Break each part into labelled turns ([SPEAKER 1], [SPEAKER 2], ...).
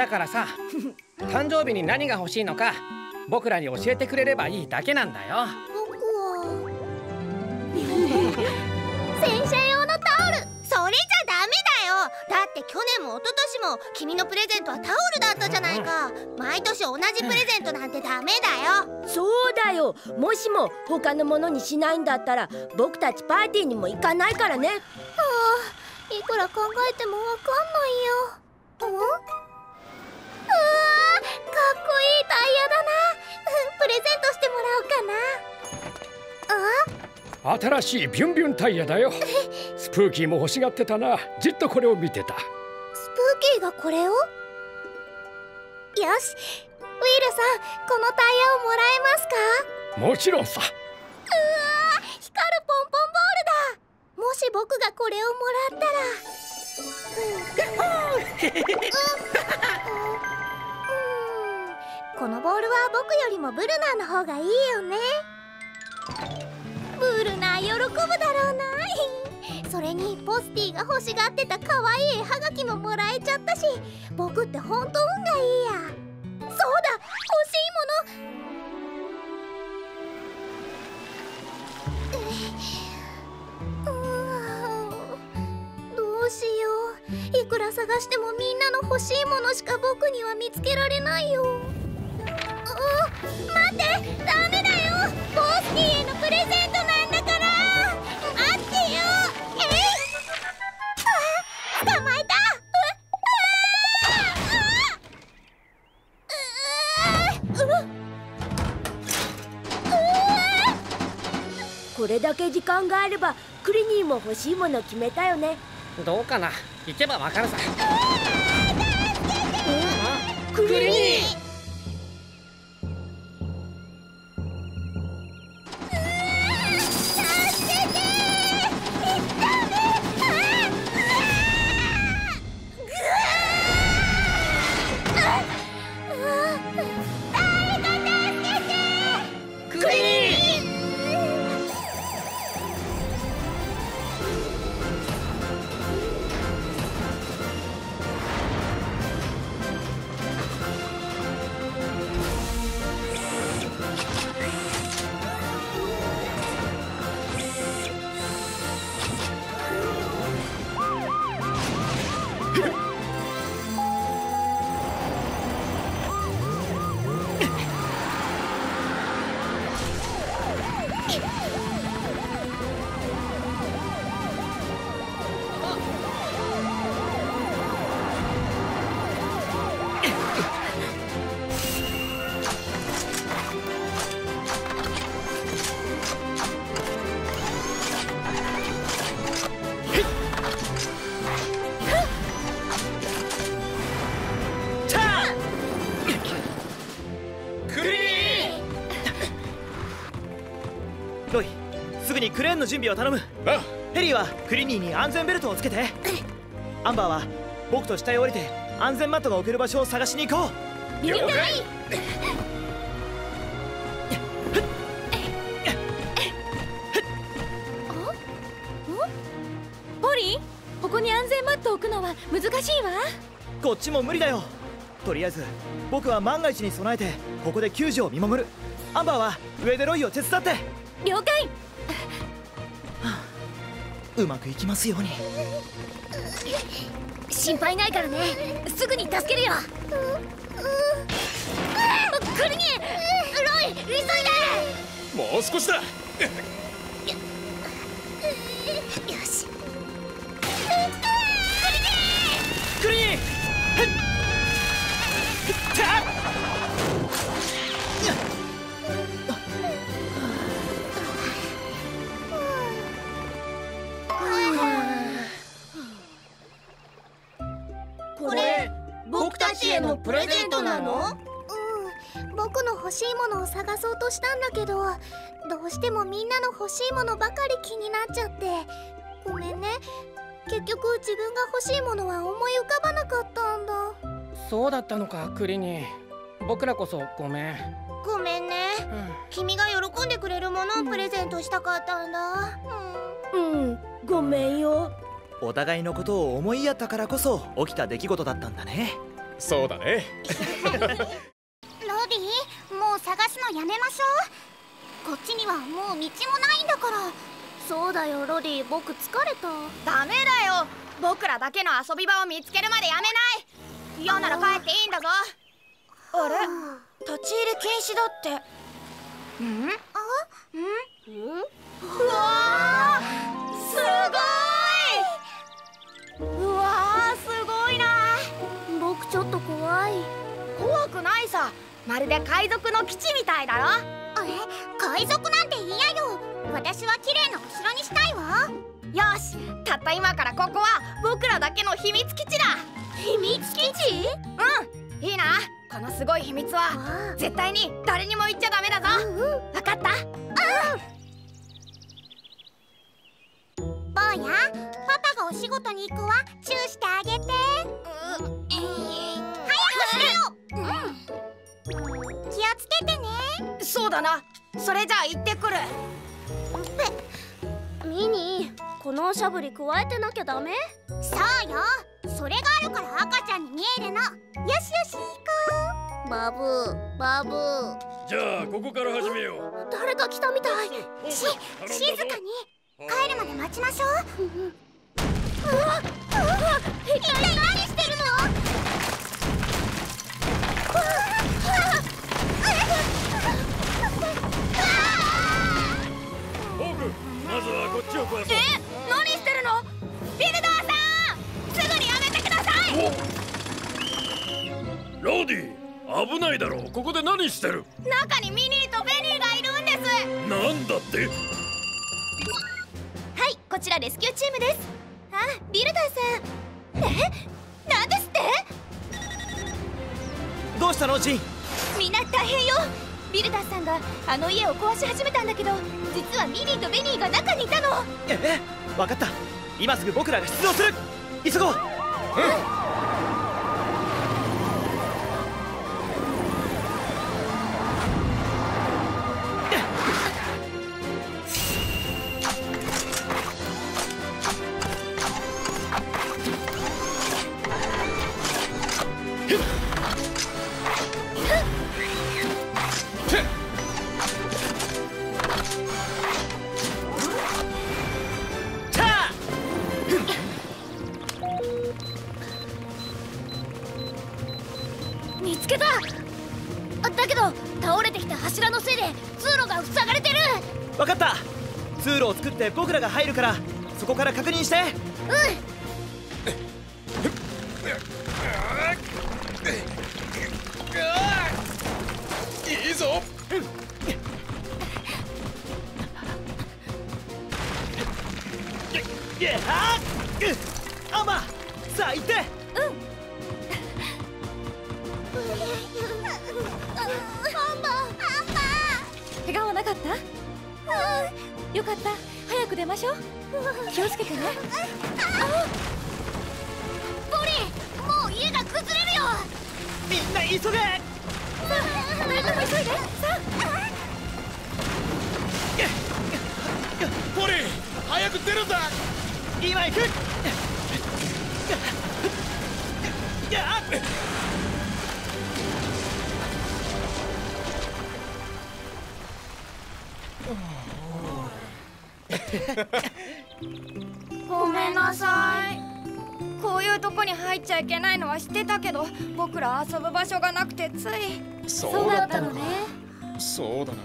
[SPEAKER 1] だからさ 誕生日に何が欲しいのか僕らに教えてくれればいいだけなんだよ。
[SPEAKER 2] 僕は洗車用のタオル。それじゃダメだよ。だって去年も一昨年も君のプレゼントはタオルだったじゃないか。毎年同じプレゼントなんてダメだよ。
[SPEAKER 3] そうだよ。もしも他のものにしないんだったら僕たちパーティーにも行かないからね。
[SPEAKER 2] はあいくら考えてもわかんないよ。ん？っこいいタイヤだな。プレゼントしてもらおうかな。あ
[SPEAKER 4] 新しいビュンビュンタイヤだよ。スプーキーも欲しがってたな。じっとこれを見てた。
[SPEAKER 2] スプーキーがこれを？よしウィルさんこのタイヤをもらえますか？
[SPEAKER 4] もちろんさ。
[SPEAKER 2] うわー光るポンポンボールだ。もし僕がこれをもらったら、うんうん、このボールは僕よりもブルナーの方がいいよね。ブルナー喜ぶだろうな。それにポスティが欲しがってた可愛い絵はがきももらえちゃったし僕ってほんと運がいいや。そうだ欲しいもの。どうしよう。いくら探してもみんなの欲しいものしか僕には見つけられないよ。待ってダメだよ。ポスティへのプレゼントなんだから待って。よえいあ捕まえた
[SPEAKER 3] これだけ時間があればクリニーも欲しいもの決めたよね
[SPEAKER 1] どうかな行けばわかるさ
[SPEAKER 3] クリニー
[SPEAKER 5] の準備を頼む。
[SPEAKER 4] あ
[SPEAKER 5] ヘリーはクリニーに安全ベルトをつけて。アンバーは僕と下へ降りて安全マットが置ける場所を探しに行こう。
[SPEAKER 2] 了解
[SPEAKER 6] ポリンここに安全マットを置くのは難しいわ
[SPEAKER 5] こっちも無理だよとりあえ？ず僕は万が一に備え？てここで救助を見守るアンバーは上でロイを手伝って
[SPEAKER 6] 了解
[SPEAKER 5] うまくいきますように。
[SPEAKER 6] 心配ないからね。すぐに助けるよ。クリニーロイ急いで！
[SPEAKER 4] もう少しだ。
[SPEAKER 2] よし。
[SPEAKER 5] クリニーた
[SPEAKER 2] こちへのプレゼントなの？うん僕の欲しいものを探そうとしたんだけどどうしてもみんなの欲しいものばかり気になっちゃって。ごめんね。結局自分が欲しいものは思い浮かばなかったんだ。
[SPEAKER 1] そうだったのかクリニー。僕らこそごめん、
[SPEAKER 2] ごめんね。
[SPEAKER 1] うん。
[SPEAKER 2] 君が喜んでくれるものをプレゼントしたかったんだ、
[SPEAKER 3] うん。ごめんよ。
[SPEAKER 5] お互いのことを思いやったからこそ起きた出来事だったんだね
[SPEAKER 7] そうだね。
[SPEAKER 2] ロディもう探すのやめましょう。こっちにはもう道もないんだから。そうだよロディ僕疲れた。
[SPEAKER 6] ダメだよ。僕らだけの遊び場を見つけるまでやめない。嫌なら帰っていいんだぞ。あれ立ち入り禁止だって。ん？あ？ん？うわー。すご
[SPEAKER 2] ちょっと怖い。
[SPEAKER 6] 怖くないさ。まるで海賊の基地みたいだろ。
[SPEAKER 2] え？海賊なんて嫌よ。私は綺麗なお城にしたいわ。
[SPEAKER 6] よし。たった今からここは僕らだけの秘密基地だ。
[SPEAKER 2] 秘密基地？
[SPEAKER 6] うん。いいな。このすごい秘密は
[SPEAKER 2] あ
[SPEAKER 6] 絶対に誰にも言っちゃダメだぞ。わかった？
[SPEAKER 2] 坊やパパがお仕事に行くわ。チューしてあげて。うん、気をつけてね。
[SPEAKER 6] そうだな。それじゃあ行ってくる。
[SPEAKER 2] ミニこのおしゃぶり加えてなきゃダメ？そうよ。それがあるから赤ちゃんに見えるの。よしよし行こう。バブーバブー。
[SPEAKER 4] じゃあここから始めよう。
[SPEAKER 2] 誰か来たみたい。し静かに。帰るまで待ちましょう。うわうわ一体何して
[SPEAKER 4] まずはこっちを壊そう。
[SPEAKER 6] え何してるの？ビルダーさんすぐにやめてください。
[SPEAKER 4] ローディ危ないだろう。ここで何してる？
[SPEAKER 6] 中にミニーとベニーがいるんです。
[SPEAKER 4] なんだって？
[SPEAKER 6] はいこちらレスキューチームです。あビルダーさん。えなんですって？
[SPEAKER 5] どうしたのジン？
[SPEAKER 6] みんな大変よビルダーさんがあの家を壊し始めたんだけど実はミニーとベニーが中にいたの。
[SPEAKER 5] ええ分かった。今すぐ僕らが出動する。急ごう。チャって僕らが入るからそこから確認して。
[SPEAKER 7] いいぞ。
[SPEAKER 5] アンマーさあ行って。
[SPEAKER 2] アンバーアンバ
[SPEAKER 6] 怪我はなかった？よかった。早く出ましょう。気をつけてね。
[SPEAKER 2] ーボリーもう家が崩れるよ。
[SPEAKER 5] みんな急げ。
[SPEAKER 2] みんなも急いで。さ
[SPEAKER 7] ポリー早く出るんだ
[SPEAKER 5] 今行く
[SPEAKER 6] ごめんなさい。こういうとこに入っちゃいけないのは知ってたけど僕ら遊ぶ場所がなくてつい。
[SPEAKER 7] そうだった
[SPEAKER 6] のね。
[SPEAKER 7] そうだな。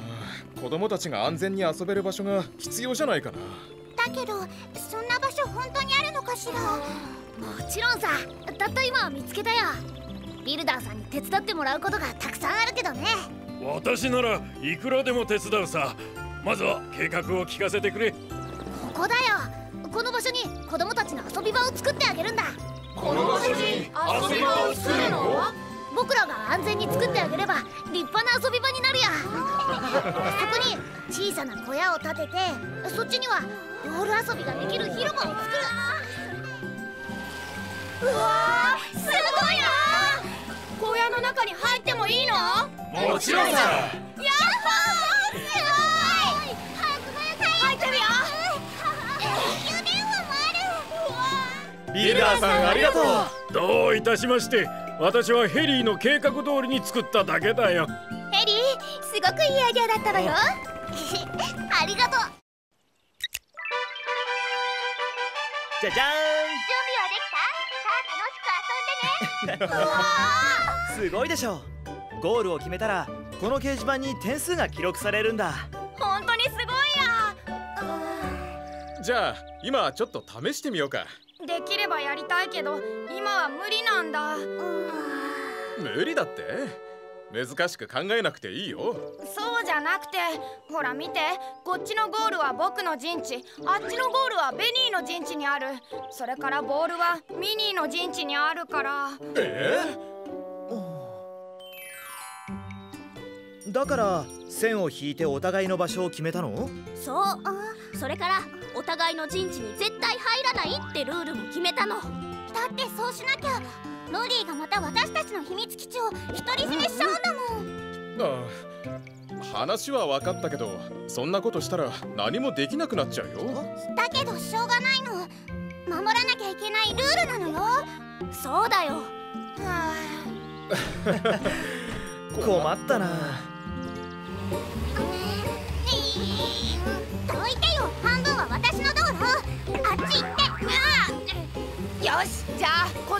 [SPEAKER 7] 子供たちが安全に遊べる場所が必要じゃないかな。
[SPEAKER 2] だけどそんな場所本当にあるのかしら？もちろんさ。たった今見つけたよ。ビルダーさんに手伝ってもらうことがたくさんあるけどね。
[SPEAKER 4] 私ならいくらでも手伝うさ。まずは計画を聞かせてくれ
[SPEAKER 2] ここだよ。この場所に子供たちの遊び場を作ってあげるんだ。
[SPEAKER 7] この場所に遊び場を作るの？
[SPEAKER 2] 僕らが安全に作ってあげれば立派な遊び場になるやそこに小さな小屋を建ててそっちにはボール遊びができる広場を作る。うわーすごいな
[SPEAKER 6] 小屋の中に入ってもいいの？
[SPEAKER 7] もちろんさ。
[SPEAKER 2] や久電話もあるうわ
[SPEAKER 7] ビルダーさんありがとう。
[SPEAKER 4] どういたしまして私はヘリーの計画通りに作っただけだよ。
[SPEAKER 2] ヘリーすごくいいアイデアだったわよ。ありがとう。
[SPEAKER 5] じゃじゃ
[SPEAKER 2] 準備はできた？さあ楽しく遊んでね。
[SPEAKER 5] ー。んすごいでしょゴールを決めたらこの掲示板に点数が記録されるんだ。
[SPEAKER 6] 本当にすごい
[SPEAKER 7] じゃあ今ちょっと試してみようか。
[SPEAKER 6] やできればやりたいけど今は無理なんだ。
[SPEAKER 7] 無理だって。難しく考えなくていいよ。
[SPEAKER 6] そうじゃなくてほら見て。こっちのゴールは僕の陣地。あっちのゴールはベニーの陣地にある。それからボールはミニーの陣地にあるから。
[SPEAKER 7] え
[SPEAKER 5] だから線を引いてお互いの場所を決めたの？
[SPEAKER 2] そう。それからお互いの陣地に絶対入らないってルールも決めたの。だってそうしなきゃロリーがまた私たちの秘密基地を独り占めしちゃうんだもん。
[SPEAKER 7] ああ話は分かったけどそんなことしたら何もできなくなっちゃうよ。
[SPEAKER 2] だけどしょうがないの。守らなきゃいけないルールなのよ。そうだよ。
[SPEAKER 6] は
[SPEAKER 5] 困ったな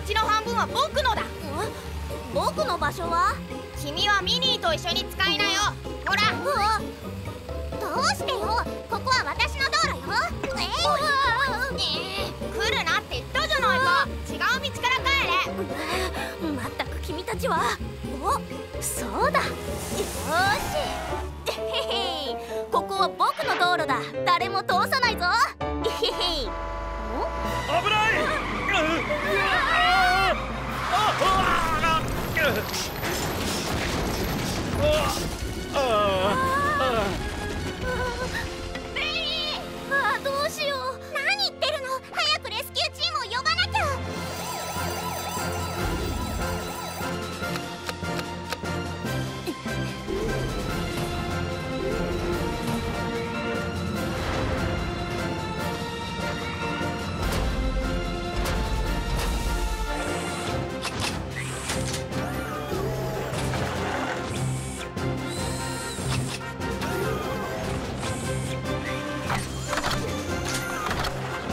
[SPEAKER 2] ち
[SPEAKER 6] の半分は僕のだ。
[SPEAKER 2] 僕の場所は
[SPEAKER 6] 君はミニーと一緒に使いなよ。ほら。
[SPEAKER 2] どうしてよ。ここは私の道路よ。え
[SPEAKER 6] えー。来るなって言ったじゃないか。違う道から帰れ。
[SPEAKER 2] まったく君たちは。おそうだ。よーしここは僕の道路だ。誰も通さないぞ。へへ。
[SPEAKER 4] 危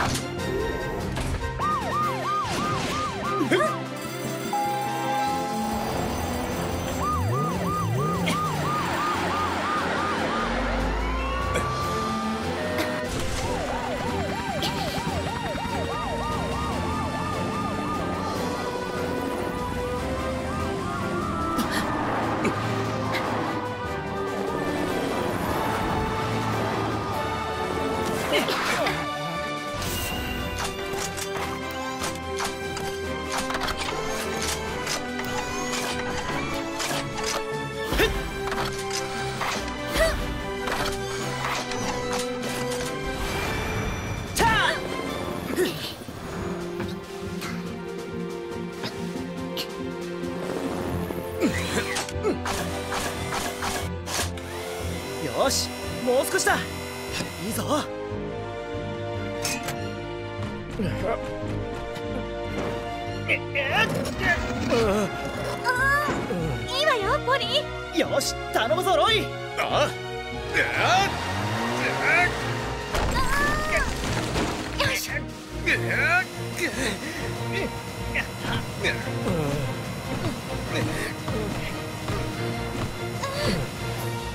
[SPEAKER 2] よ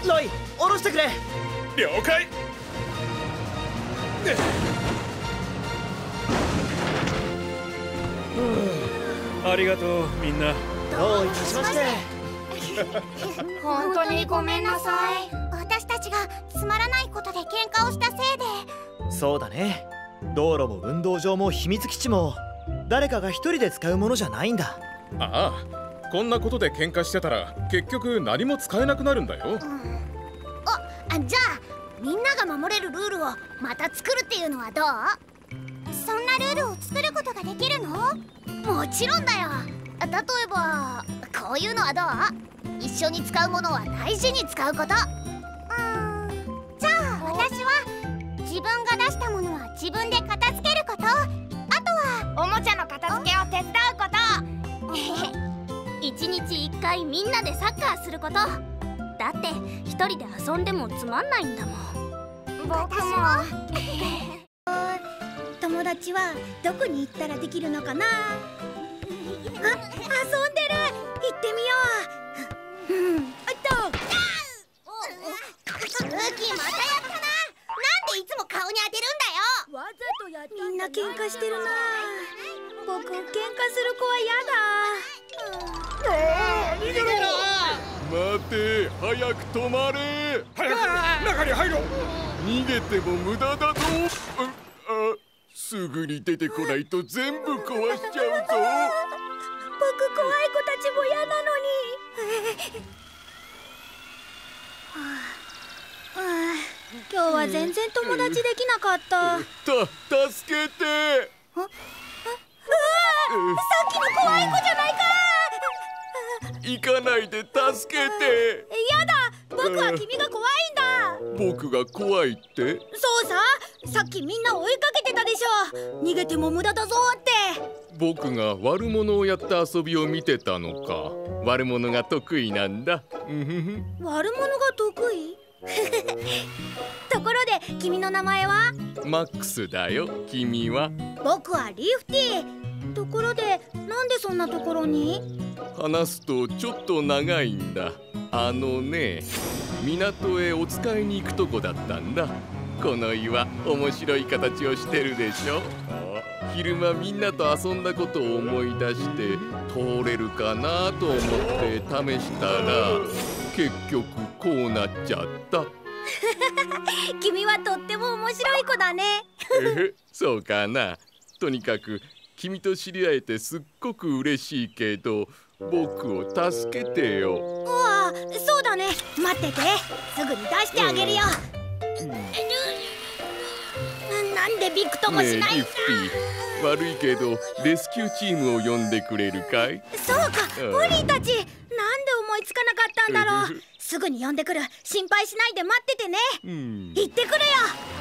[SPEAKER 5] ロイ下ろしてくれ。
[SPEAKER 7] 了解。
[SPEAKER 4] ありがとうみんな。
[SPEAKER 5] どういたしまして。
[SPEAKER 6] 本当にごめんなさい。
[SPEAKER 2] 私たちがつまらないことで喧嘩をしたせいで。
[SPEAKER 5] そうだね道路も運動場も秘密基地も誰かが一人で使うものじゃないんだ。
[SPEAKER 7] ああこんなことで喧嘩してたら結局何も使えなくなるんだよ。
[SPEAKER 2] あじゃあみんなが守れるルールをまた作るっていうのはどう？そんなルールを作ることができるの？もちろんだよ。例えばこういうのはどう？一緒に使うものは大事に使うこと自分が出したものは自分で片付けること。あとは
[SPEAKER 6] おもちゃの片付けを手伝うこと。
[SPEAKER 2] 一日一回みんなでサッカーすること。だって一人で遊んでもつまんないんだもん。僕も。
[SPEAKER 8] 友達はどこに行ったらできるのかな？あ遊んでる。行ってみよう。うん。あっ
[SPEAKER 2] ウキまたやった顔に当てるん
[SPEAKER 3] わざとや
[SPEAKER 8] みんな喧嘩してるな。僕喧嘩する子は
[SPEAKER 7] 待て早く止まれ。
[SPEAKER 4] 早く中に入ろう。
[SPEAKER 7] 逃げても無駄だぞ。ああすぐに出てこないと全部壊しちゃうぞ。
[SPEAKER 8] 僕怖い子たちも嫌なのにはあはあ今日は全然友達できなかった、
[SPEAKER 7] た助けて。
[SPEAKER 8] うわさっきの怖い子じゃないか
[SPEAKER 7] 行かないで助けて。
[SPEAKER 8] やだ。僕は君が怖いんだ。
[SPEAKER 7] 僕が怖いって？
[SPEAKER 8] そうさ。さっきみんな追いかけてたでしょ。逃げても無駄だぞって。
[SPEAKER 7] 僕が悪者をやった遊びを見てたのか。悪者が得意なんだ。
[SPEAKER 8] 悪者が得意？ところで君の名前は？
[SPEAKER 7] マックスだよ君は。
[SPEAKER 8] 僕はリフティところでなんでそんなところに？
[SPEAKER 7] 話すとちょっと長いんだ。あのね港へお使いに行くとこだったんだ。この岩面白い形をしてるでしょ。昼間みんなと遊んだことを思い出して通れるかなと思って試したら結局こうなっちゃった。
[SPEAKER 8] 君はとっても面白い子だね。
[SPEAKER 7] そうかな。とにかく君と知り合えてすっごく嬉しいけど僕を助けてよ。
[SPEAKER 8] ああそうだね。待ってて。すぐに出してあげるよ、ななんでビクともしないんだ、
[SPEAKER 7] フティ悪いけどレスキューチームを呼んでくれるかい？
[SPEAKER 8] そうか。
[SPEAKER 7] うん。
[SPEAKER 8] ポニーたちなんで思いつかなかったんだろ
[SPEAKER 7] う。
[SPEAKER 8] うすぐに呼んでくる。心配しないで待っててね。
[SPEAKER 7] うん。
[SPEAKER 8] 行ってくるよ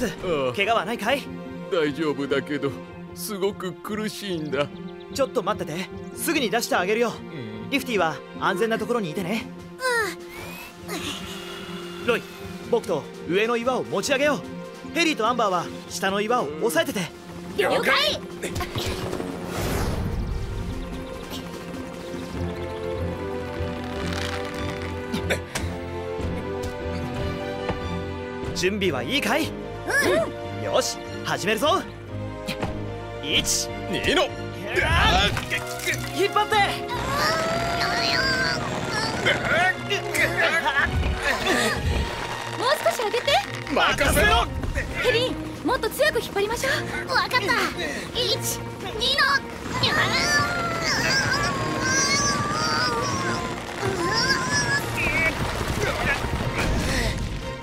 [SPEAKER 5] マックス
[SPEAKER 7] ああ
[SPEAKER 5] 怪我はないかい？
[SPEAKER 7] 大丈夫だけどすごく苦しいんだ、
[SPEAKER 5] ちょっと待ってて。すぐに出してあげるよ。
[SPEAKER 7] うん。
[SPEAKER 5] リフティは安全なところにいてね。ロイ僕と上の岩を持ち上げよう。ヘリーとアンバーは下の岩を押さえてて。
[SPEAKER 2] 了解。
[SPEAKER 5] 準備はいいかい？うん。よし始めるぞ。1
[SPEAKER 7] ニノ
[SPEAKER 5] 引っ張って。
[SPEAKER 2] もう少し上げて。
[SPEAKER 7] 任せろ。
[SPEAKER 2] ヘリンもっと強く引っ張りましょう。わかった。一二の。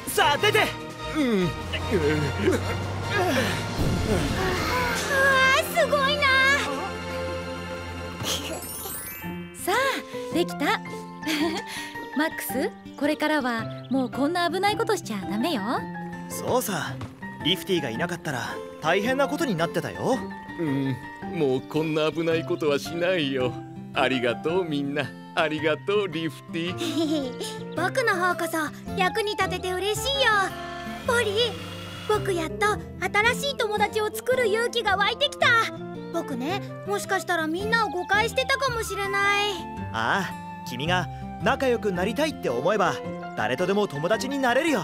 [SPEAKER 5] さあ出て。
[SPEAKER 8] うわーすごいな。
[SPEAKER 9] さあできた。マックスこれからはもうこんな危ないことしちゃダメよ。
[SPEAKER 5] そうさリフティがいなかったら大変なことになってたよ。
[SPEAKER 7] うんもうこんな危ないことはしないよ。ありがとうみんな。ありがとうリフティ。
[SPEAKER 8] 僕の方こそ役に立てて嬉しいよ。ポリー僕やっと新しい友達を作る勇気が湧いてきた。僕ねもしかしたらみんなを誤解してたかもしれない。
[SPEAKER 5] ああ君が仲良くなりたいって思えば誰とでも友達になれるよ。